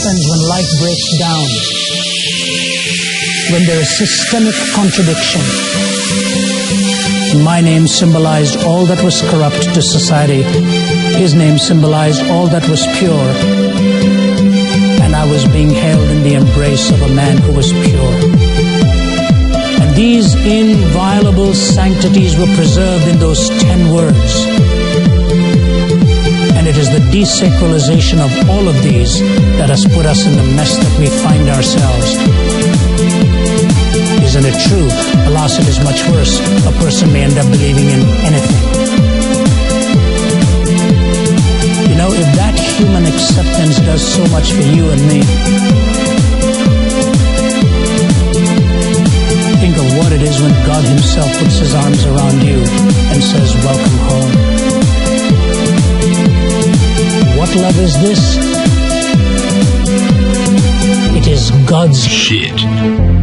happens when life breaks down, when there is systemic contradiction. My name symbolized all that was corrupt to society. His name symbolized all that was pure. And I was being held in the embrace of a man who was pure. And these inviolable sanctities were preserved in those ten words. Desacralization of all of these that has put us in the mess that we find ourselves. Isn't it true? Alas, it is much worse. A person may end up believing in anything. You know, if that human acceptance does so much for you and me, think of what it is when God Himself puts His arms around you and says, Welcome home. What love is this? It is God's Shit.